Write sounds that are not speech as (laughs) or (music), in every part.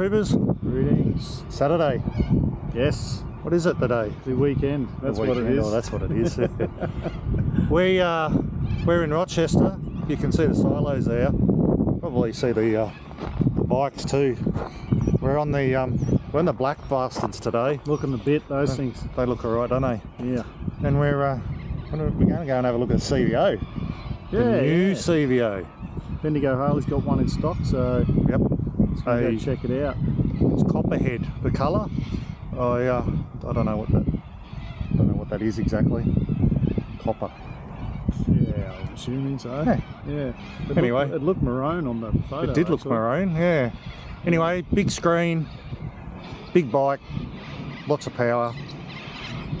Troopers. Greetings. Saturday. Yes, What is it today? the weekend. That's The what it weekend. is. Oh, that's what it is. (laughs) we uh, we're in Rochester. You can see the silos there. Probably see the, uh, the bikes too. We're on the um, we're on the black bastards today. Looking a bit, those things. They look alright, don't they? Yeah. And we're uh, we're going to go and have a look at the CVO. Yeah, the new yeah. CVO. Bendigo Harley's got one in stock, so Yep. Let's go check it out. It's copperhead, the colour. I uh, I don't know what that I don't know what that is exactly. Copper. Yeah, I'm assuming so. Yeah. Yeah. It Anyway. looked, it looked maroon on the photo. It did look actually. maroon, yeah. Anyway, big screen, big bike, lots of power,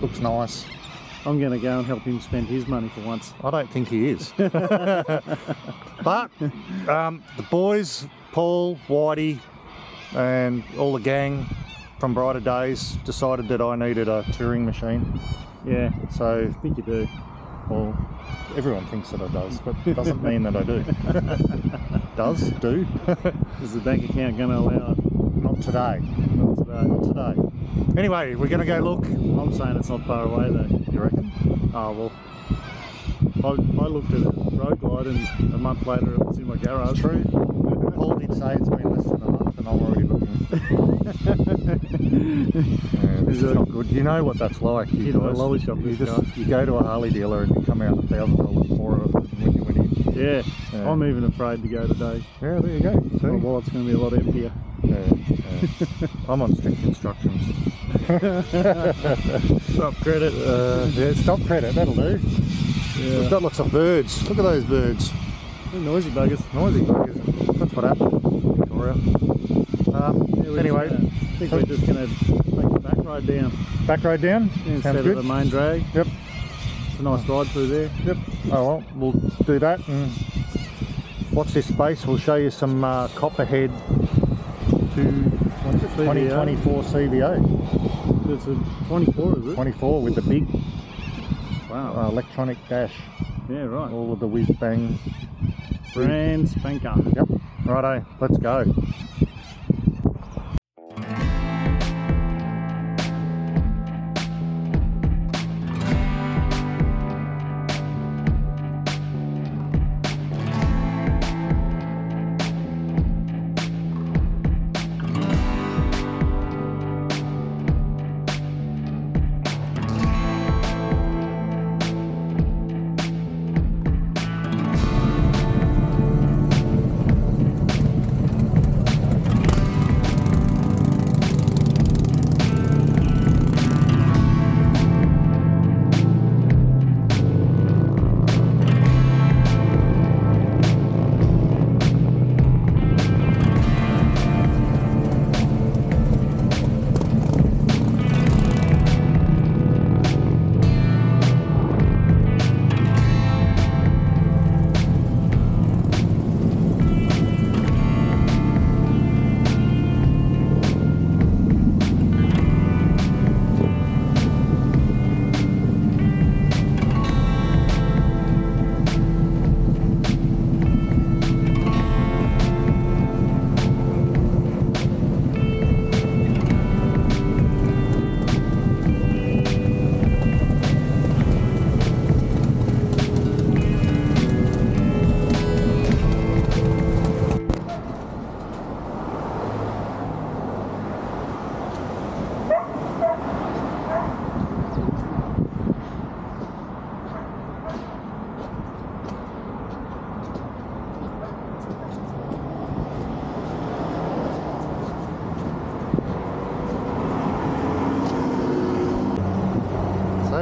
looks nice. I'm going to go and help him spend his money for once. I don't think he is. (laughs) but um, the boys, Paul, Whitey, and all the gang from Brighter Days decided that I needed a touring machine. Yeah, So, I think you do. well, everyone thinks that I does, but it doesn't mean that I do. (laughs) does, do. (laughs) Is the bank account going to allow it? Not today. Not today. Not today. Anyway, we're going to go look. I'm saying it's not far away though. You reckon? Oh well. I, I looked at it road glide and a month later it was in my garage. It's true. Paul did say it's been less than a month and I'm already looking. (laughs) This Is not good. You know what that's like. You Kid in a guys. You just you go to a Harley dealer and you come out a thousand dollars more than when you went in. Yeah, Yeah. I'm even afraid to go today. Yeah, there you go. See? My wallet's going to be a lot emptier. Yeah, yeah. I'm on strict instructions. (laughs) Stop credit. Uh, yeah, stop credit. That'll do. Yeah. We've got lots of birds. Look at those birds. They're noisy buggers. Noisy buggers. Happened. Victoria. Um, anyway, gonna- I think we're just going to take the back ride down back road down. instead of the main drag. Yep. It's a nice ride through there. Yep. Oh well, we'll do that and watch this space. We'll show you some uh, Copperhead to what is it? CVO. 2024 CVO. It's a 24, is it? 24 with the big Wow. uh, electronic dash, yeah, right. all of the whiz bang. Brand spanker. Yep. Righto, let's go.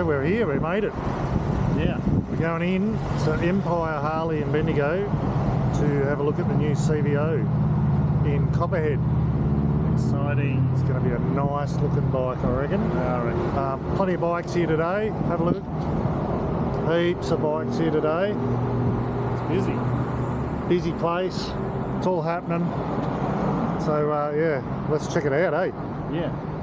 We're here, we made it. Yeah. We're going in to Empire Harley in Bendigo to have a look at the new CVO in Copperhead. Exciting. It's going to be a nice looking bike, I reckon. I reckon. Um, plenty of bikes here today. Have a look. Heaps of bikes here today. It's busy. Busy place. It's all happening. So uh, yeah, let's check it out, eh? Yeah.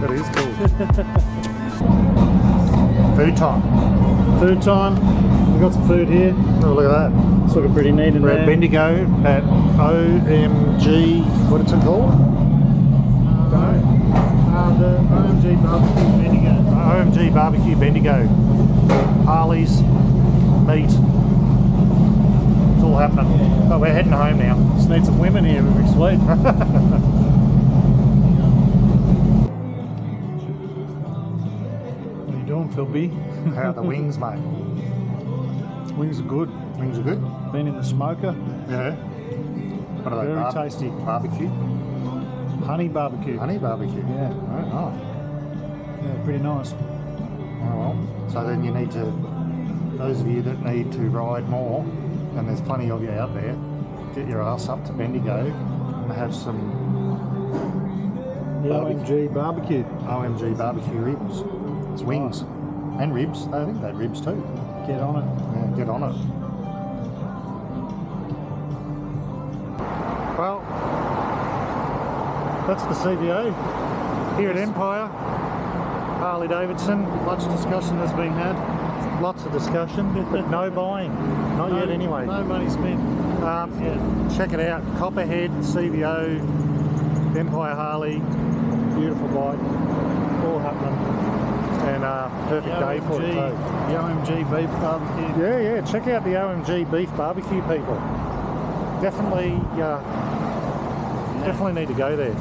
That is cool. food time. Food time. We've got some food here. Oh, look at that. It's looking pretty neat in We're there. at Bendigo at OMG, what is it called? Uh, uh the OMG Barbecue Bendigo. Uh, OMG Barbecue Bendigo. Harley's, meat. It's all happening. But we're heading home now. Just need some women here, we'll be sweet. (laughs) doing, Philbie? (laughs) How are the wings, mate? Wings are good. Wings are good. Been in the smoker. Yeah. What are they? Very tasty. Barbecue. Honey barbecue. Honey barbecue. Yeah. Oh, Yeah, pretty nice. oh. oh well. So then you need to, those of you that need to ride more, and there's plenty of you out there, get your ass up to Bendigo and have some The Barbecue. OMG barbecue. OMG barbecue ribs. It's wings. And ribs. I think they're ribs too. Get on it. Yeah, get on it. Well, that's the CVO here at Empire. Harley Davidson. Much discussion has been had. Lots of discussion, but no (laughs) buying. Not yet, anyway. No money spent. Um, yeah, check it out. Copperhead CVO, Empire Harley, beautiful bike, all happening, and uh, perfect day for it too. the OMG beef barbecue. Yeah, yeah. Check out the OMG beef barbecue, people. Definitely, uh, definitely need to go there.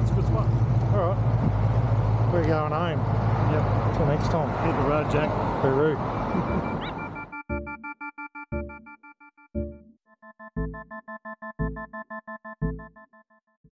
It's a good spot. All right, we're going home. Yep. Till next time. Hit the road, Jack. Hooroo.